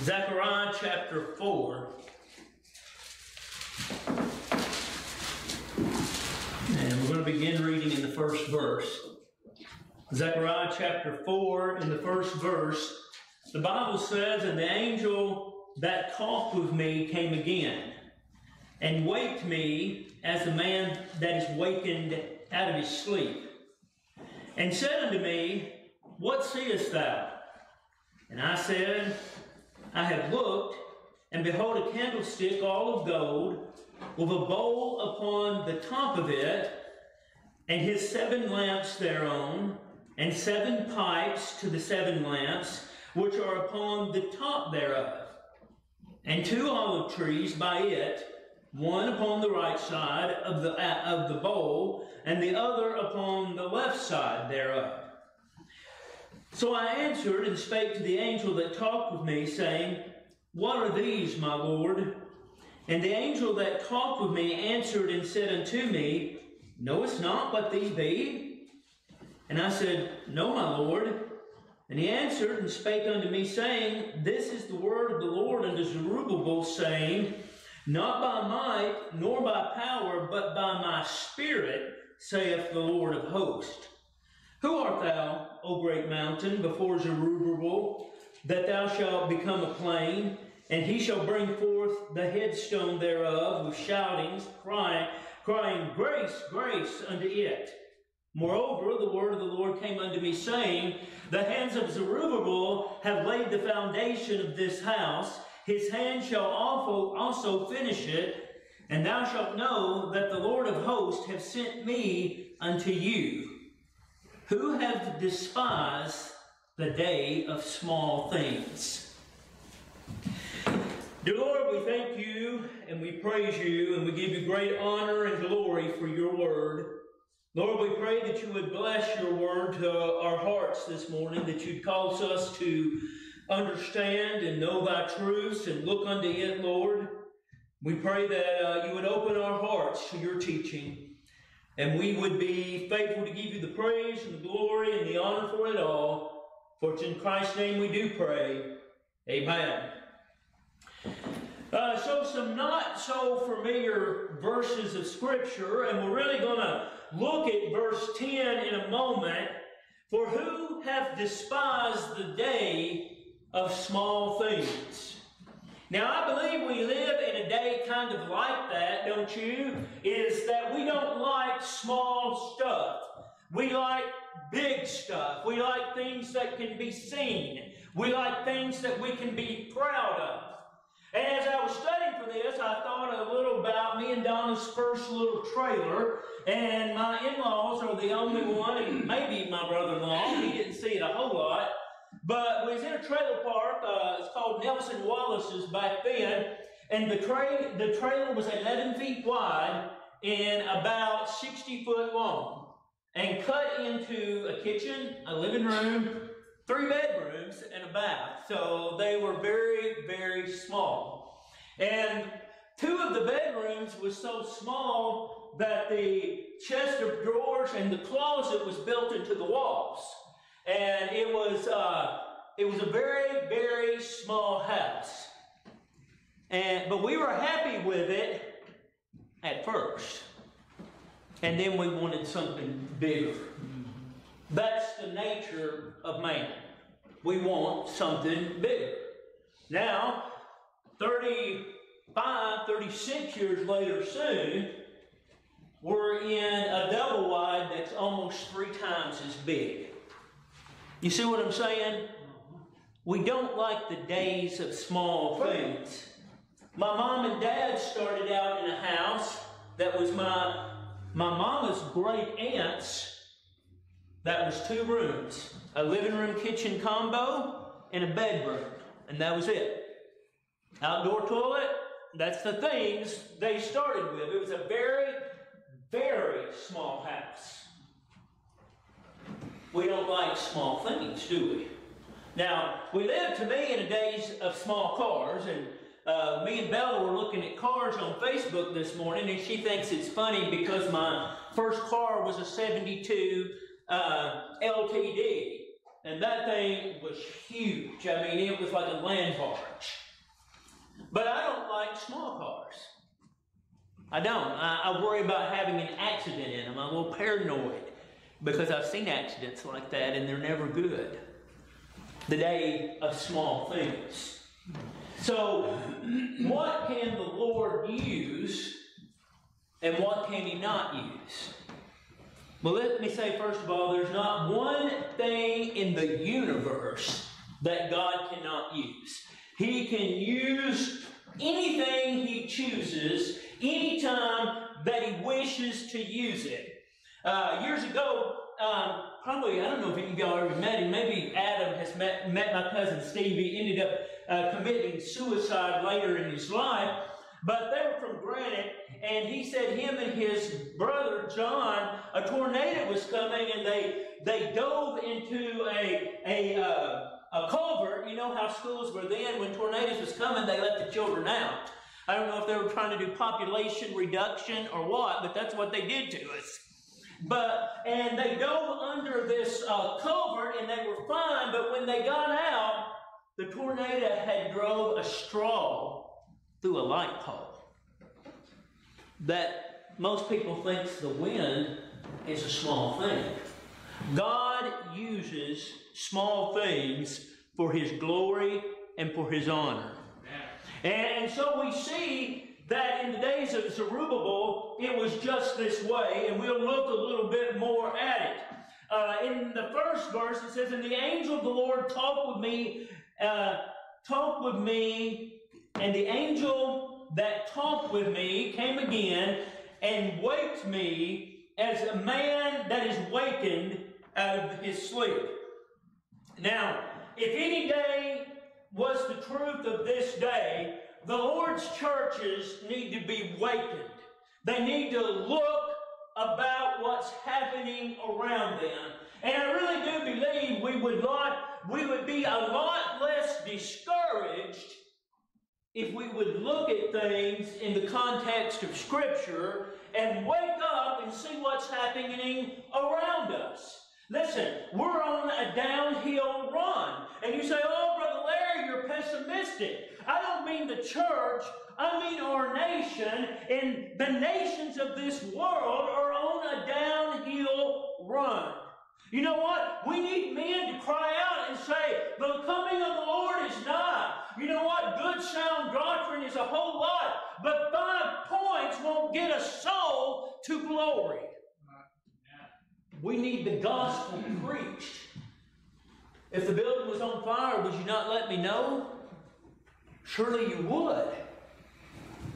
Zechariah chapter 4. And we're going to begin reading in the first verse. Zechariah chapter 4, in the first verse, the Bible says, And the angel that talked with me came again, and waked me as a man that is wakened out of his sleep, and said unto me, What seest thou? And I said, I have looked, and behold, a candlestick all of gold, with a bowl upon the top of it, and his seven lamps thereon, and seven pipes to the seven lamps, which are upon the top thereof, and two olive trees by it, one upon the right side of the, uh, of the bowl, and the other upon the left side thereof. So I answered and spake to the angel that talked with me, saying, What are these, my Lord? And the angel that talked with me answered and said unto me, Knowest not what these be? And I said, No, my Lord. And he answered and spake unto me, saying, This is the word of the Lord unto Zerubbabel, saying, Not by might, nor by power, but by my spirit, saith the Lord of hosts. Who art thou, O great mountain, before Zerubbabel, that thou shalt become a plain? And he shall bring forth the headstone thereof with shoutings, crying, crying, Grace, grace unto it. Moreover, the word of the Lord came unto me, saying, The hands of Zerubbabel have laid the foundation of this house. His hand shall also, also finish it. And thou shalt know that the Lord of hosts have sent me unto you who have despised the day of small things. Dear Lord, we thank you and we praise you and we give you great honor and glory for your word. Lord, we pray that you would bless your word to our hearts this morning, that you'd cause us to understand and know thy truths and look unto it, Lord. We pray that uh, you would open our hearts to your teaching. And we would be faithful to give you the praise and the glory and the honor for it all. For it's in Christ's name we do pray. Amen. Uh, so some not so familiar verses of Scripture, and we're really going to look at verse 10 in a moment. For who hath despised the day of small things? Now, I believe we live in a day kind of like that, don't you? Is that we don't like small stuff. We like big stuff. We like things that can be seen. We like things that we can be proud of. And as I was studying for this, I thought a little about me and Donna's first little trailer. And my in-laws are the only one, and maybe my brother-in-law. He didn't see it a whole lot. But we was in a trailer park. Uh, it's called Nelson Wallace's back then. And the, tra- the trailer was 11 feet wide and about 60 foot long. And cut into a kitchen, a living room, three bedrooms, and a bath. So they were very, very small. And two of the bedrooms was so small that the chest of drawers and the closet was built into the walls and it was uh, it was a very very small house. And but we were happy with it at first, and then we wanted something bigger. That's the nature of man. We want something bigger. Now, 35, 36 years later, soon, we're in a double wide that's almost three times as big. You see what I'm saying? We don't like the days of small things. My mom and dad started out in a house that was my my mama's great aunt's. That was two rooms, a living room kitchen combo, and a bedroom, and that was it. Outdoor toilet. That's the things they started with. It was a very, very small house. We don't like small things, do we? Now, we live to me in the days of small cars, and uh, me and Bella were looking at cars on Facebook this morning, and she thinks it's funny because my first car was a 72 uh, LTD. and that thing was huge. I mean, it was like a land barge. But I don't like small cars. I don't. I, I worry about having an accident in them. I'm a little paranoid because I've seen accidents like that and they're never good. The day of small things. So, what can the Lord use and what can He not use? Well, let me say first of all, there's not one thing in the universe that God cannot use. He can use anything He chooses anytime that He wishes to use it. Uh, years ago, um, probably, I don't know if any of y'all ever met him. Maybe Adam has met, met my cousin Steve. He ended up uh, committing suicide later in his life. But they were from Granite, and he said him and his brother John, a tornado was coming, and they they dove into a a uh, a culvert. You know how schools were then when tornadoes was coming, they let the children out. I don't know if they were trying to do population reduction or what, but that's what they did to us. But and they dove under this uh, culvert and they were fine. But when they got out, the tornado had drove a straw through a light pole. That most people thinks the wind is a small thing. God uses small things for his glory and for his honor. And so we see that in the days of Zerubbabel, it was just this way, and we'll look a little bit more at it. Uh, in the first verse, it says, And the angel of the Lord talked with me, uh, talked with me and the angel that talked with me came again and waked me as a man that is wakened out of his sleep. Now, if any day was the truth of this day, the Lord's churches need to be wakened. They need to look about what's happening around them. And I really do believe we would not, we would be a lot less discouraged if we would look at things in the context of Scripture and wake up and see what's happening around us. Listen, we're on a downhill run. And you say, oh, Brother Larry, you're pessimistic. I don't mean the church, I mean our nation. And the nations of this world are on a downhill run. You know what? We need men to cry out and say, the coming of the Lord is nigh. You know what? Good sound doctrine is a whole lot, but five points won't get a soul to glory. We need the gospel preached. If the building was on fire, would you not let me know? Surely you would.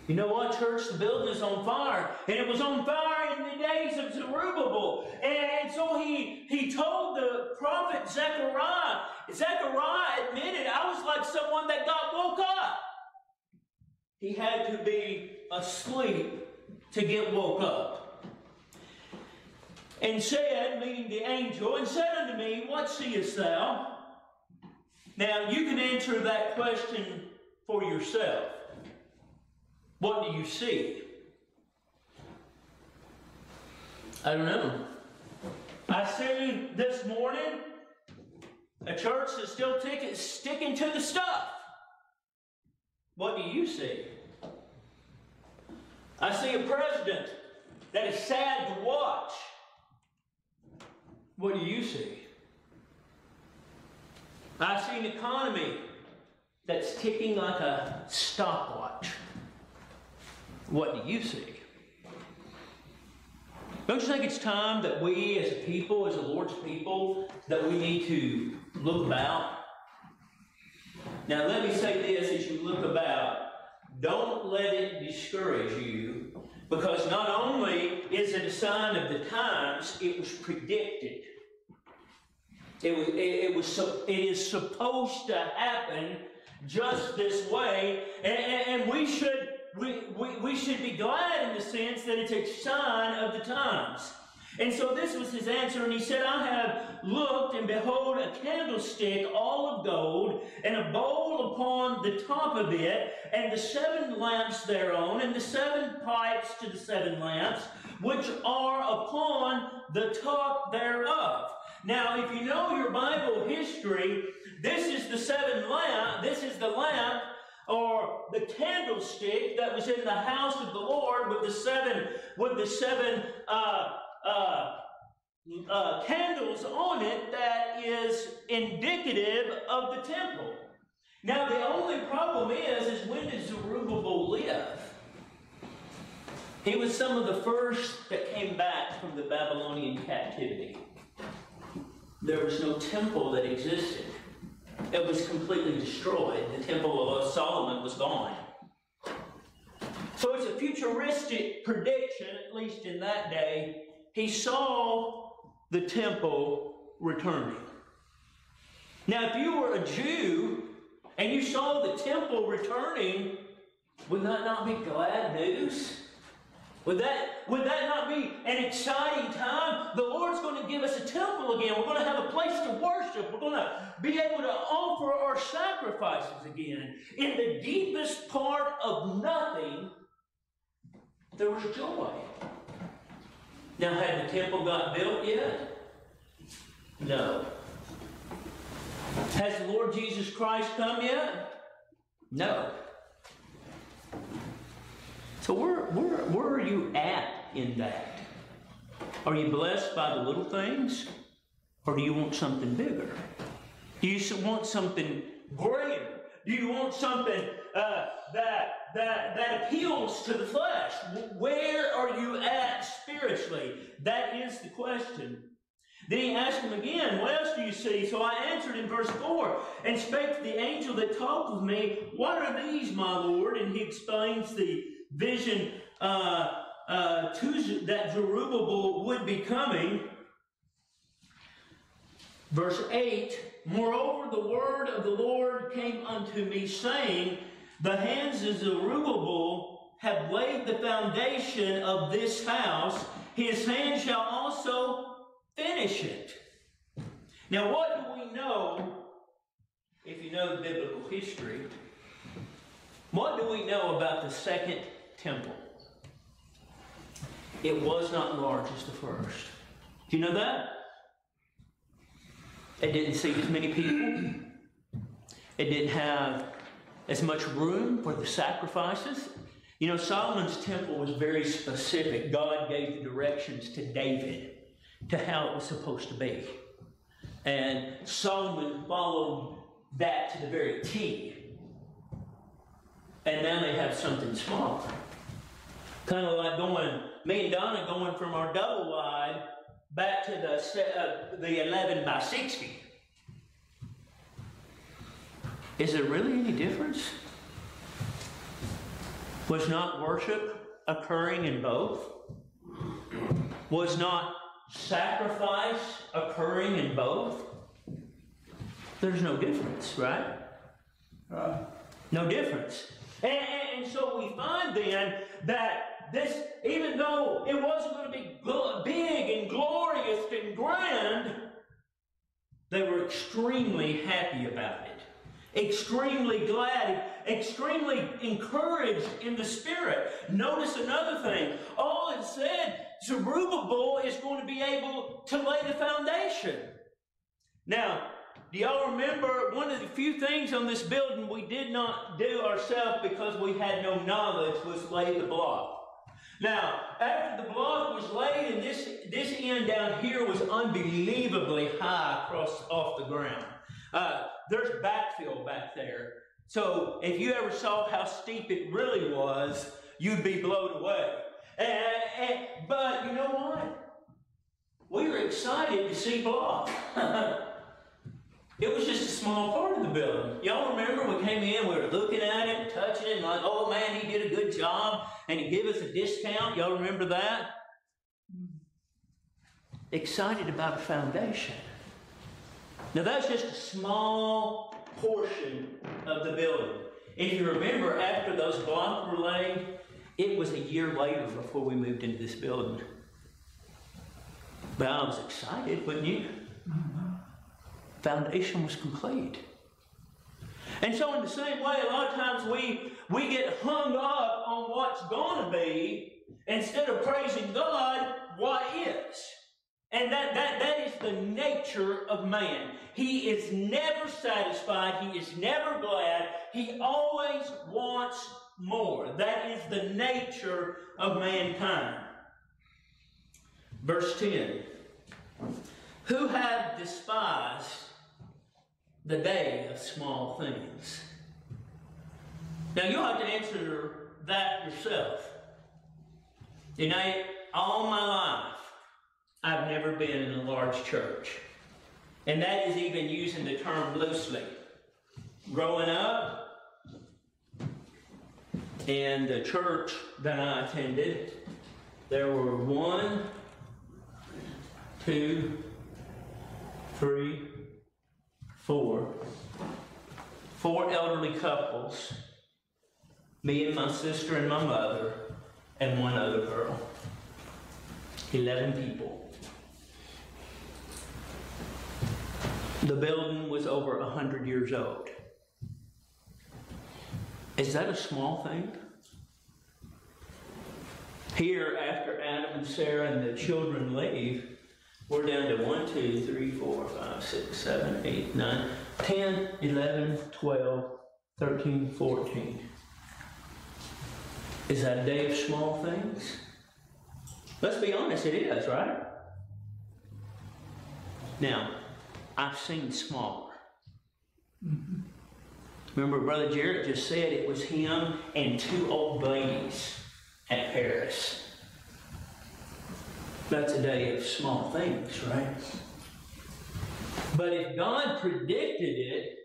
You know what, church? The building is on fire. And it was on fire in the days of Zerubbabel. And so he, he told the prophet Zechariah, Zechariah admitted, I was like someone that got woke up. He had to be asleep to get woke up. And said, meaning the angel, and said unto me, What seest thou? Now, you can answer that question for yourself. What do you see? I don't know. I see this morning a church that's still ticking, sticking to the stuff. What do you see? I see a president that is sad to watch. What do you see? I see an economy that's ticking like a stopwatch. What do you see? Don't you think it's time that we as a people, as the Lord's people, that we need to look about? Now, let me say this as you look about. Don't let it discourage you because not only is it a sign of the times, it was predicted. It was, it, it was, it is supposed to happen just this way, and, and we should we, we, we should be glad in the sense that it's a sign of the times. And so this was his answer, and he said, I have looked, and behold, a candlestick all of gold, and a bowl upon the top of it, and the seven lamps thereon, and the seven pipes to the seven lamps, which are upon the top thereof. Now, if you know your Bible history, this is the seven lamp, this is the lamp or the candlestick that was in the house of the Lord with the seven with the seven uh, uh, uh, candles on it that is indicative of the temple. Now the only problem is, is when did Zerubbabel live? He was some of the first that came back from the Babylonian captivity. There was no temple that existed. It was completely destroyed. The temple of Solomon was gone. So it's a futuristic prediction, at least in that day. He saw the temple returning. Now, if you were a Jew and you saw the temple returning, would that not be glad news? Would that, would that not be an exciting time? The Lord's going to give us a temple again. We're going to have a place to worship. We're going to be able to offer our sacrifices again. In the deepest part of nothing, there was joy. Now, had the temple got built yet? No. Has the Lord Jesus Christ come yet? No. So where, where, where are you at in that? Are you blessed by the little things? Or do you want something bigger? Do you want something greater? Do you want something uh, that, that, that appeals to the flesh? Where are you at spiritually? That is the question. Then he asked him again, What else do you see? So I answered in verse 4 and spake to the angel that talked with me, What are these, my Lord? And he explains the vision uh, uh, to, that Zerubbabel would be coming. Verse 8 Moreover, the word of the Lord came unto me, saying, The hands of Zerubbabel have laid the foundation of this house, his hand shall also finish it. Now, what do we know, if you know biblical history? What do we know about the second temple. It was not large as the first. Do you know that? It didn't seat as many people. It didn't have as much room for the sacrifices. You know, Solomon's temple was very specific. God gave the directions to David to how it was supposed to be. And Solomon followed that to the very T. And now they have something smaller. Kind of like going, me and Donna going from our double wide back to the, uh, the 11 by 60. Is there really any difference? Was not worship occurring in both? Was not sacrifice occurring in both? There's no difference, right? Uh, no difference. And, and, and, so we find then that this, even though it wasn't going to be big and glorious and grand, they were extremely happy about it, extremely glad, extremely encouraged in the Spirit. Notice another thing. All it said, Zerubbabel is going to be able to lay the foundation. Now, do y'all remember one of the few things on this building we did not do ourselves because we had no knowledge was lay the block? Now, after the block was laid and this, this end down here was unbelievably high across off the ground. Uh, there's backfill back there. So if you ever saw how steep it really was, you'd be blown away. And, and, but you know what? We were excited to see block. It was just a small part of the building. Y'all remember we came in, we were looking at it, touching it, and like, oh man, he did a good job, and he gave us a discount. Y'all remember that? Excited about a foundation. Now that's just a small portion of the building. If you remember, after those blocks were laid, it was a year later before we moved into this building. But I was excited, wouldn't you? Mm-hmm. Foundation was complete. And so, in the same way, a lot of times we, we get hung up on what's going to be instead of praising God, what is. And that, that, that is the nature of man. He is never satisfied. He is never glad. He always wants more. That is the nature of mankind. Verse 10 Who have despised the day of small things? Now you'll have to answer that yourself. You know, all my life, I've never been in a large church. And that is even using the term loosely. Growing up, in the church that I attended, there were one, two, three, four, four elderly couples, me and my sister and my mother, and one other girl. 11 people. The building was over 100 years old. Is that a small thing? Here, after Adam and Sarah and the children leave, we're down to 1, 2, 3, 4, 5, 6, 7, 8, 9, 10, 11, 12, 13, 14. Is that a day of small things? Let's be honest, it is, right? Now, I've seen smaller. Mm-hmm. Remember, Brother Jarrett just said it was him and two old ladies at Paris. That's a day of small things, right? But if God predicted it,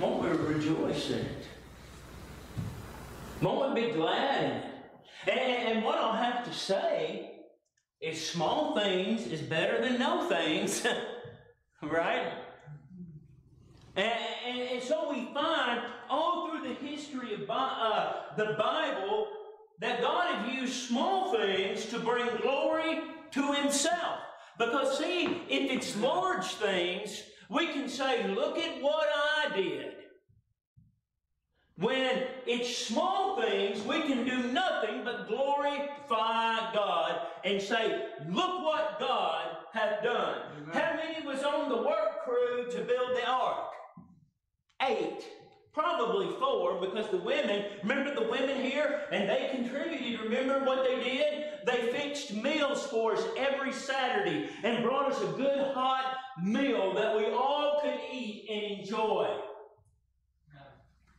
won't we rejoice in it? Won't we be glad in it? And, and what I'll have to say is small things is better than no things, right? And, and, and, so we find all through the history of uh, the Bible that God had used small things to bring glory to Himself. Because, see, if it's large things, we can say, look at what I did. When it's small things, we can do nothing but glorify God and say, look what God hath done. Amen. How many was on the work crew to build the ark? eight, probably four, because the women, remember the women here? And they contributed. Remember what they did? They fixed meals for us every Saturday and brought us a good hot meal that we all could eat and enjoy.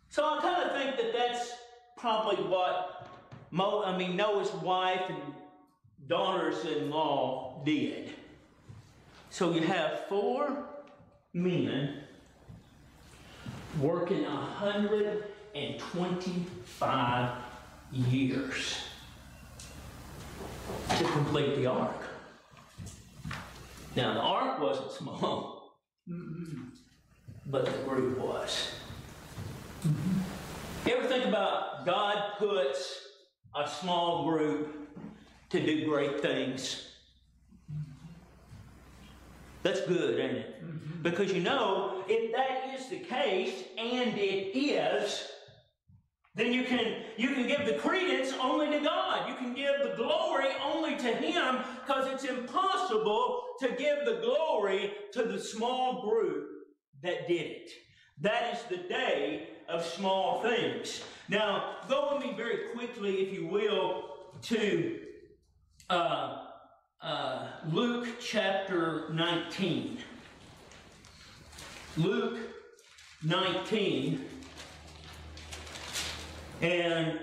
So I kind of think that that's probably what Mo, I mean Noah's wife and daughters-in-law did. So you have four men working 125 years to complete the ark. Now, the ark wasn't small, mm-hmm. but the group was. You ever think about God puts a small group to do great things? That's good, ain't it? Mm-hmm. Because you know, if that is the case, and it is, then you can you can give the credence only to God. You can give the glory only to Him, because it's impossible to give the glory to the small group that did it. That is the day of small things. Now, go with me very quickly, if you will, to uh, uh, Luke chapter 19. Luke 19. And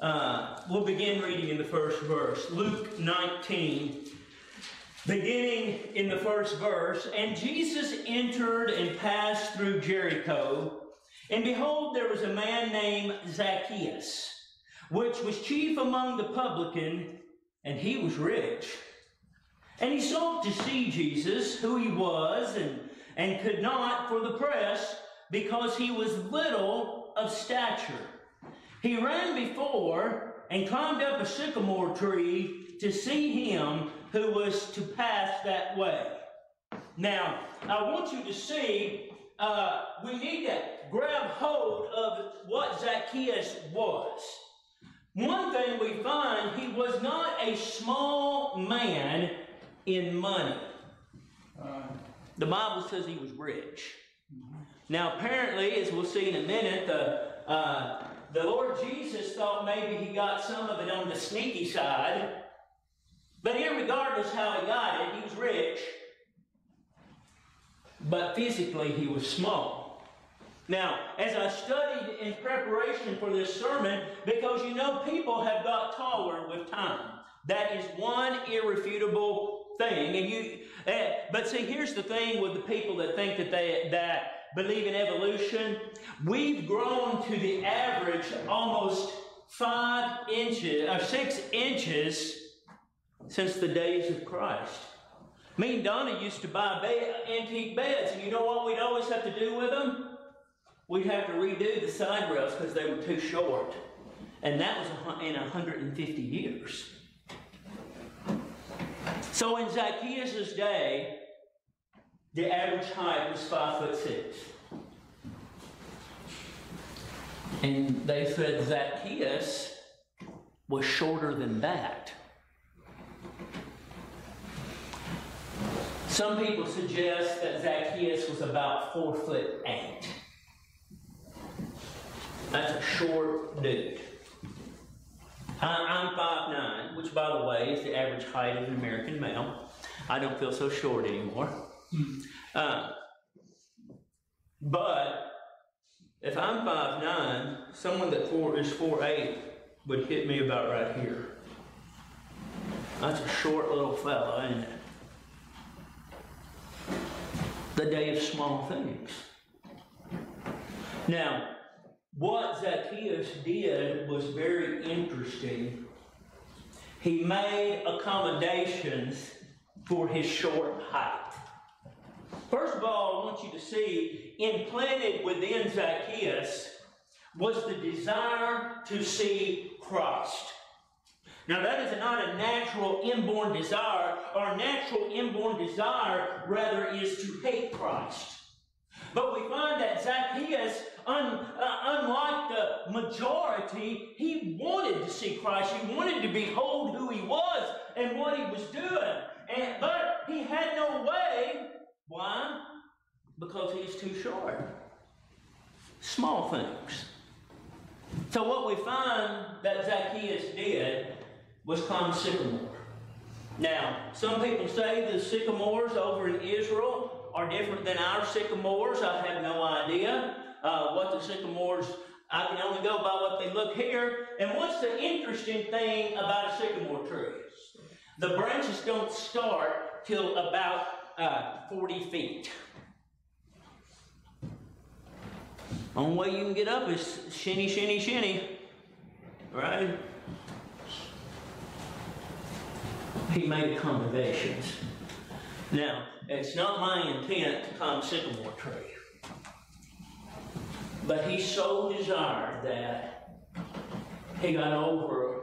uh, we'll begin reading in the first verse. Luke 19, beginning in the first verse. And Jesus entered and passed through Jericho. And behold, there was a man named Zacchaeus, which was chief among the publican, and he was rich. And he sought to see Jesus, who he was, and, and could not for the press, because he was little of stature. He ran before and climbed up a sycamore tree to see him who was to pass that way. Now, I want you to see, uh, we need to grab hold of what Zacchaeus was. one thing we find, he was not a small man in money. The Bible says he was rich. Now, apparently, as we'll see in a minute, the, uh, the Lord Jesus thought maybe he got some of it on the sneaky side. But regardless how he got it, he was rich. But physically, he was small. Now, as I studied in preparation for this sermon, because you know people have got taller with time. That is one irrefutable thing. And you, uh, but see, here's the thing with the people that think that they that believe in evolution. We've grown to the average almost five inches or six inches since the days of Christ. Me and Donna used to buy bed, antique beds, and you know what we'd always have to do with them? We'd have to redo the side rails because they were too short. And that was in 150 years. So in Zacchaeus' day, the average height was five foot six. And they said Zacchaeus was shorter than that. Some people suggest that Zacchaeus was about four foot eight. That's a short dude. I'm five nine, which, by the way, is the average height of an American male. I don't feel so short anymore. Uh, but if I'm five nine, someone that four is four eight would hit me about right here. That's a short little fella, isn't it? The day of small things. Now, what Zacchaeus did was very interesting. He made accommodations for his short height. First of all, I want you to see, implanted within Zacchaeus was the desire to see Christ. Now, that is not a natural inborn desire. Our natural inborn desire, rather, is to hate Christ. But we find that Zacchaeus, un, uh, unlike the majority, he wanted to see Christ. He wanted to behold who he was and what he was doing. And, but he had no way. Why? Because he's too short. Small things. So what we find that Zacchaeus did was climb sycamore. Now, some people say the sycamores over in Israel are different than our sycamores. I have no idea uh, what the sycamores, I can only go by what they look here. And what's the interesting thing about a sycamore tree? is The branches don't start till about uh, 40 feet. Only way you can get up is shinny, shinny, shinny. Right? He made accommodations. Now, it's not my intent to climb sycamore tree. But he so desired that he got over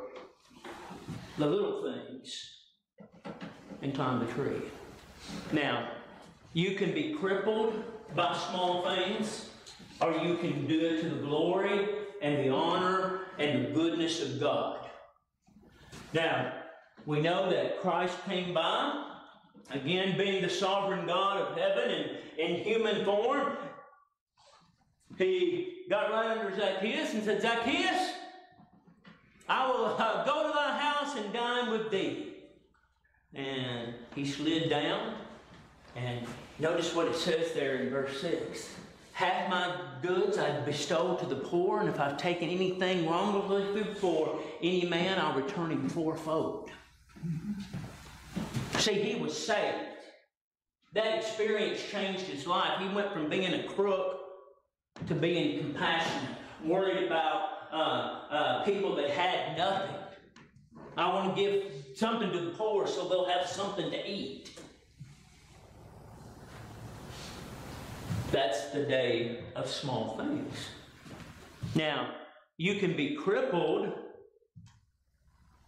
the little things and climbed the tree. Now, you can be crippled by small things, or you can do it to the glory and the honor and the goodness of God. Now, we know that Christ came by Again, being the sovereign God of heaven and in human form, he got right under Zacchaeus and said, Zacchaeus, I will uh, go to thy house and dine with thee. And he slid down, and notice what it says there in verse 6. Half my goods I bestow to the poor, and if I've taken anything wrongfully before any man, I'll return him fourfold. See, he was saved. That experience changed his life. He went from being a crook to being compassionate, worried about uh, uh, people that had nothing. I want to give something to the poor so they'll have something to eat. That's the day of small things. Now, you can be crippled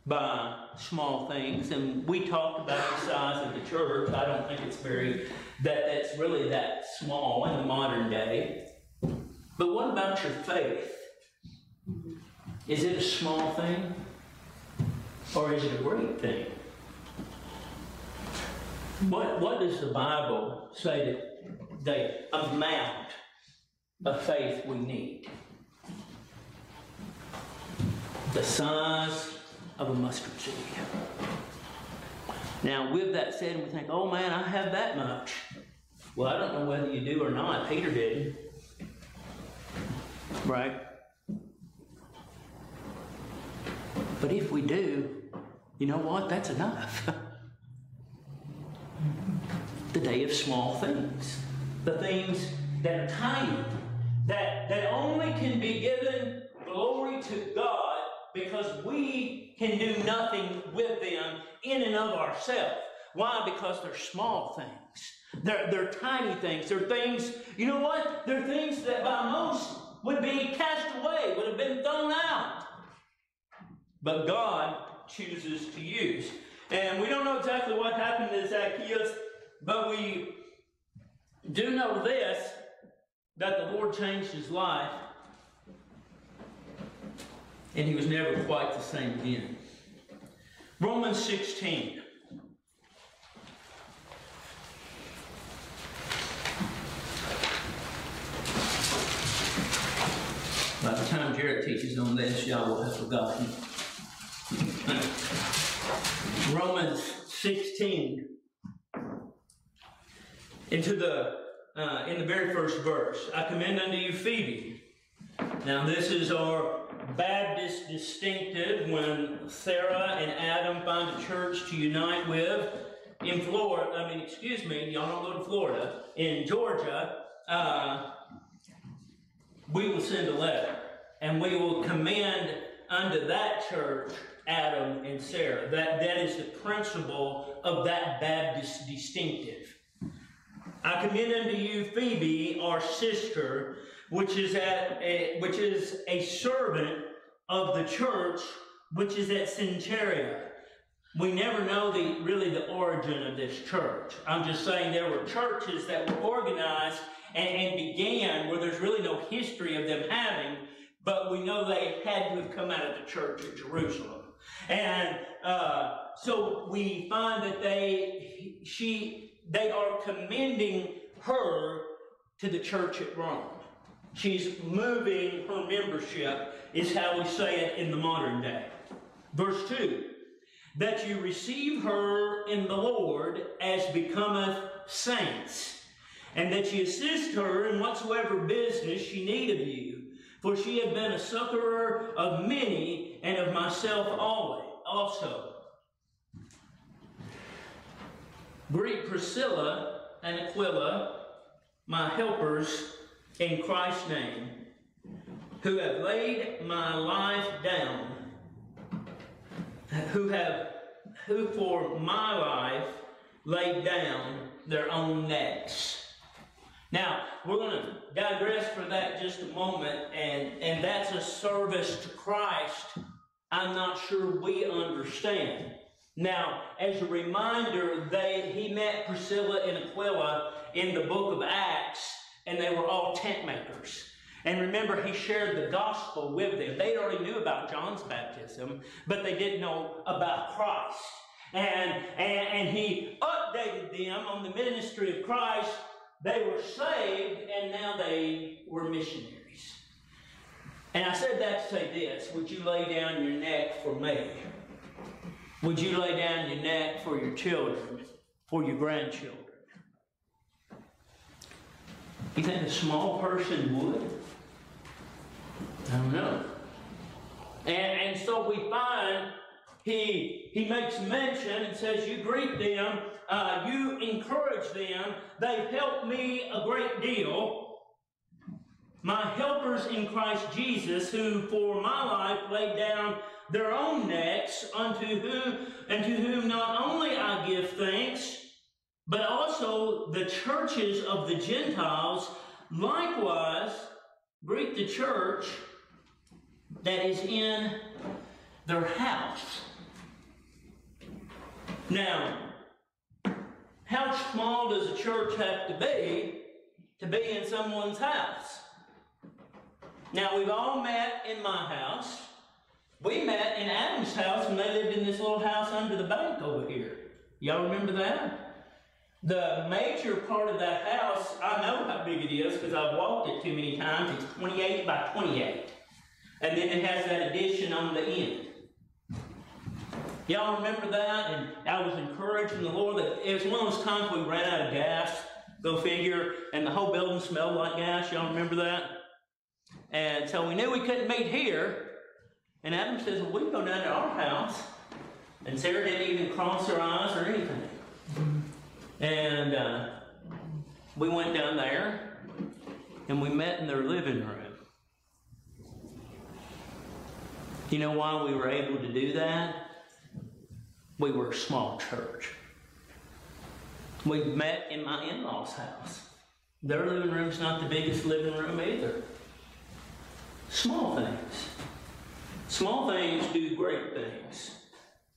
by small things. And we talked about the size of the church. I don't think it's very, that that's really that small in the modern day. But what about your faith? Is it a small thing? Or is it a great thing? What, what does the Bible say that the amount of faith we need? The size of a mustard seed. Now, with that said, we think, oh man, I have that much. Well, I don't know whether you do or not. Peter didn't. Right? But if we do, you know what? That's enough. the day of small things. The things that are tiny, that, that only can be given glory to God because we can do nothing with them in and of ourselves. Why? Because they're small things. They're, they're tiny things. They're things, you know what? They're things that by most would be cast away, would have been thrown out. But God chooses to use. And we don't know exactly what happened to Zacchaeus, but we do know this that the Lord changed his life, and he was never quite the same again. Romans 16. By the time Jared teaches on this, y'all will have forgotten. Romans 16. Into the uh, in the very first verse, I commend unto you Phoebe. Now this is our Baptist distinctive when Sarah and Adam find a church to unite with in Florida. I mean, excuse me, y'all don't go to Florida. In Georgia, uh, we will send a letter and we will commend unto that church Adam and Sarah. That, that is the principle of that Baptist distinctive. I commend unto you Phoebe, our sister, which is at a, which is a servant of the church, which is at Cenchrea. We never know the really the origin of this church. I'm just saying there were churches that were organized and, and began where there's really no history of them having, but we know they had to have come out of the church at Jerusalem. And uh, so we find that they, she, they are commending her to the church at Rome. She's moving her membership, is how we say it in the modern day. Verse 2 that you receive her in the Lord as becometh saints, and that you assist her in whatsoever business she need of you. For she had been a succorer of many, and of myself always, also. Greet Priscilla and Aquila, my helpers in Christ's name, who have laid my life down, who have, who for my life laid down their own necks. Now, we're going to digress for that just a moment, and, and that's a service to Christ I'm not sure we understand. Now, as a reminder, they, he met Priscilla and Aquila in the book of Acts, and they were all tent makers. And remember, he shared the gospel with them. They already knew about John's baptism, but they didn't know about Christ. And, and, and he updated them on the ministry of Christ. They were saved, and now they were missionaries. And I said that to say this Would you lay down your neck for me? Would you lay down your neck for your children, for your grandchildren? You think a small person would? I don't know. And, and so we find he, he makes mention and says, You greet them, uh, you encourage them, they've helped me a great deal my helpers in Christ Jesus, who for my life laid down their own necks, unto whom and to whom not only I give thanks, but also the churches of the Gentiles likewise greet the church that is in their house. Now, how small does a church have to be to be in someone's house? Now, we've all met in my house. We met in Adam's house when they lived in this little house under the bank over here. Y'all remember that? The major part of that house, I know how big it is because I've walked it too many times. It's 28 by 28. And then it has that addition on the end. Y'all remember that? And I was encouraging the Lord that it was one of those times we ran out of gas, go figure, and the whole building smelled like gas. Y'all remember that? And so we knew we couldn't meet here. And Adam says, Well, we can go down to our house. And Sarah didn't even cross her eyes or anything. And uh, we went down there and we met in their living room. You know why we were able to do that? We were a small church. We met in my in law's house. Their living room's not the biggest living room either. Small things. Small things do great things.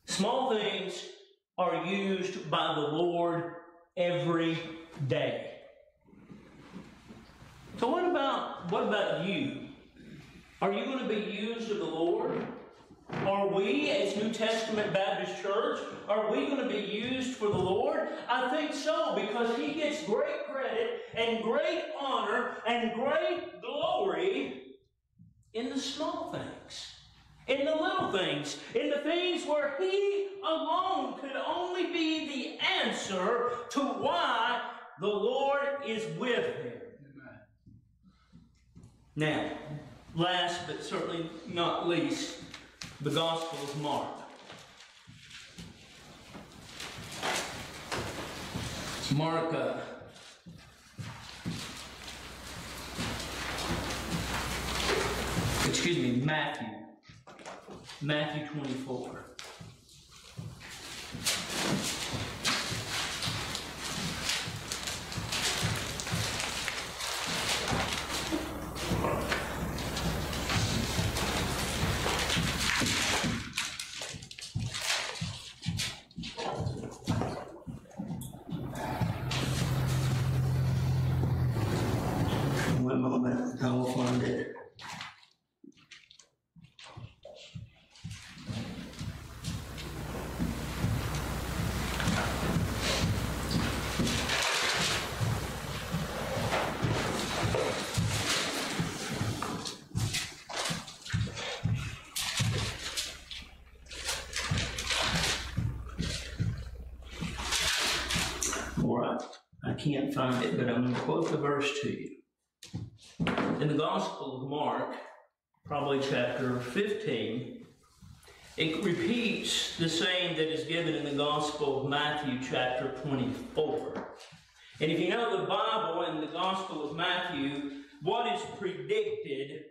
Small things are used by the Lord every day. So what about what about you? Are you going to be used of the Lord? Are we, as New Testament Baptist Church, are we going to be used for the Lord? I think so, because He gets great credit and great honor and great glory in the small things, in the little things, in the things where He alone could only be the answer to why the Lord is with him. Now, last but certainly not least, the Gospel of Mark. Mark, uh, excuse me, Matthew. Matthew 24. Can't find it, but I'm going to quote the verse to you. In the Gospel of Mark, probably chapter 15, it repeats the saying that is given in the Gospel of Matthew, chapter 24. And if you know the Bible and the Gospel of Matthew, what is predicted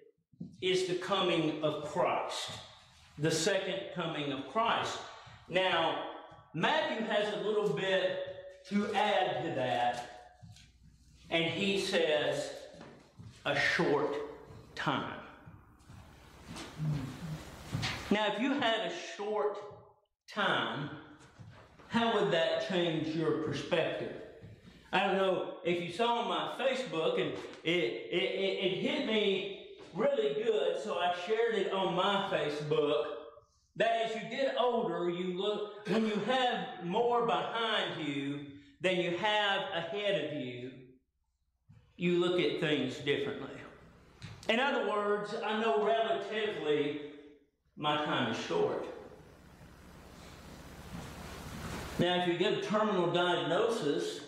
is the coming of Christ, the second coming of Christ. Now, Matthew has a little bit to add to that, and he says, a short time. Now, if you had a short time, how would that change your perspective? I don't know if you saw my Facebook, and it, it, it, it hit me really good, so I shared it on my Facebook that as you get older, you look, when you have more behind you than you have ahead of you, you look at things differently. In other words, I know relatively my time is short. Now, if you get a terminal diagnosis,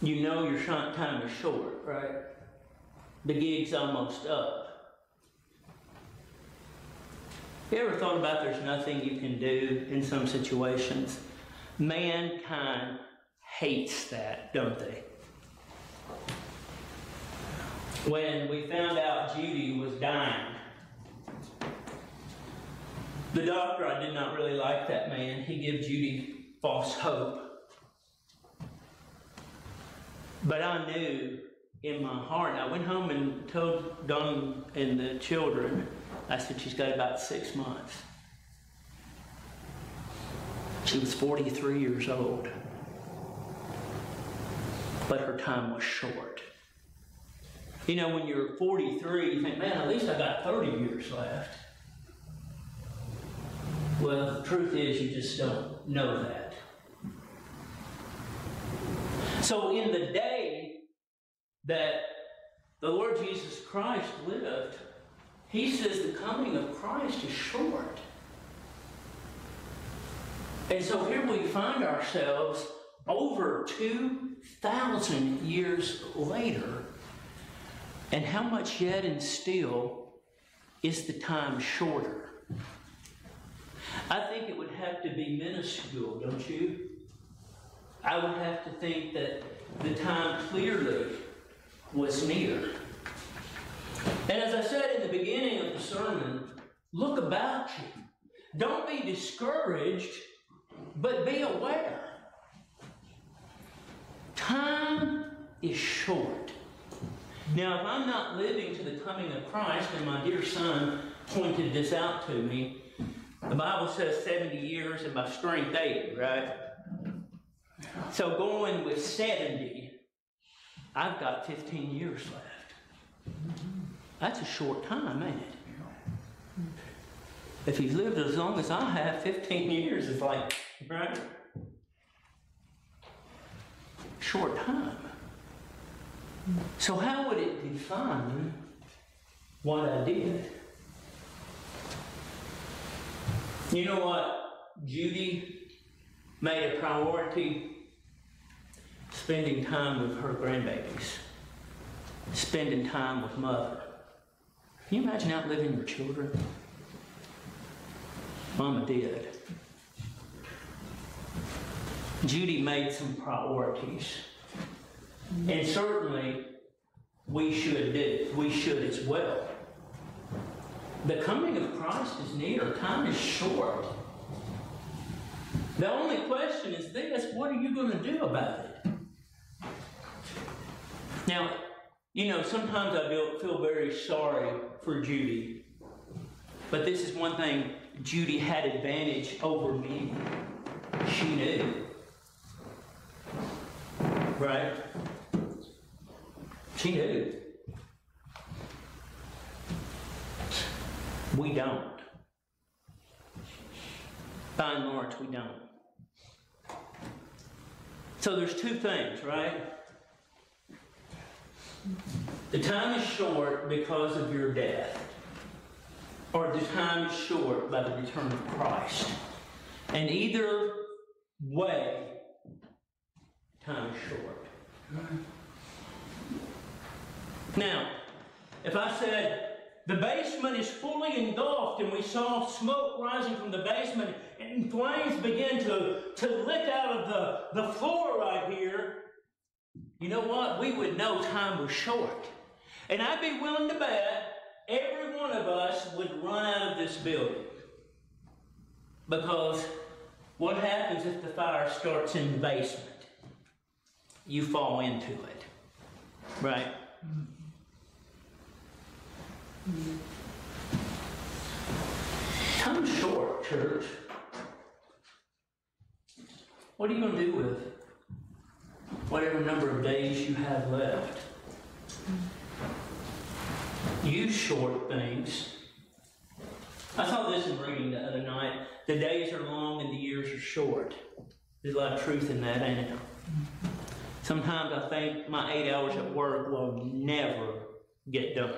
you know your time is short, right? The gig's almost up. You ever thought about there's nothing you can do in some situations? Mankind hates that, don't they? When we found out Judy was dying, the doctor, I did not really like that man. He gave Judy false hope. But I knew in my heart, I went home and told Don and the children, I said, she's got about six months. She was 43 years old, but her time was short. You know, when you're 43, you think, man, at least I got 30 years left. Well, the truth is, you just don't know that. So, in the day that the Lord Jesus Christ lived, he says the coming of Christ is short. And so here we find ourselves over 2,000 years later. And how much yet and still is the time shorter? I think it would have to be minuscule, don't you? I would have to think that the time clearly was near. And as I said in the beginning of the sermon, look about you. Don't be discouraged, but be aware. Time is short. Now, if I'm not living to the coming of Christ, and my dear son pointed this out to me, the Bible says 70 years and by strength 80, right? So going with 70, I've got 15 years left. That's a short time, ain't it? If he's lived as long as I have, 15 years is like, right? Short time. So, how would it define what I did? You know what? Judy made a priority spending time with her grandbabies, spending time with mother. Can you imagine outliving your children? Mama did. Judy made some priorities. And certainly we should do, we should as well. The coming of Christ is near, time is short. The only question is this what are you going to do about it? Now, you know, sometimes I feel, very sorry for Judy. But this is one thing Judy had advantage over me. She knew. Right? She knew. We don't. By and large, we don't. So there's two things, right? The time is short because of your death, or the time is short by the return of Christ. And either way, time is short. Now, if I said the basement is fully engulfed and we saw smoke rising from the basement and flames begin to, to lick out of the, the floor right here, you know what? We would know time was short. And I'd be willing to bet every one of us would run out of this building. Because what happens if the fire starts in the basement? You fall into it. Right? Time's short, church. What are you going to do with it? Whatever number of days you have left. Use short things. I saw this in reading the other night. The days are long and the years are short. There's a lot of truth in that, ain't it? Sometimes I think my eight hours at work will never get done.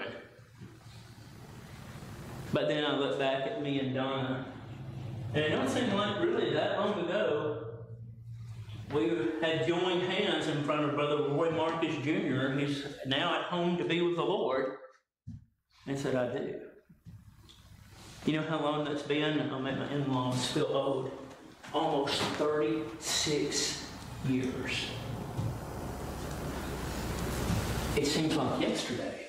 But then I look back at me and Donna, and it don't seem like really that long ago we had joined hands in front of Brother Roy Marcus Jr. He's now at home to be with the Lord. And said, I do. You know how long that's been? I'll make my in laws feel old. Almost 36 years. It seems like yesterday.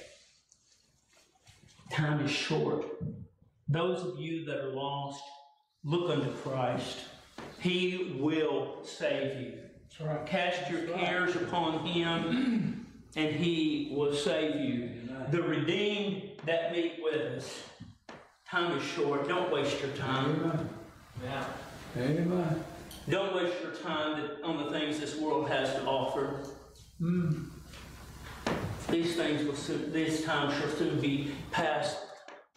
Time is short. Those of you that are lost, look unto Christ. He will save you. Right. Cast your That's cares right. upon Him, and He will save you. The redeemed that meet with us. Time is short. Don't waste your time. Amen. Yeah. Amen. Don't waste your time on the things this world has to offer. Mm. These things will soon, this time shall soon be past.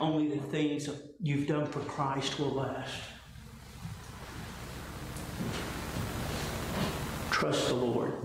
Only the things you've done for Christ will last. Trust the Lord.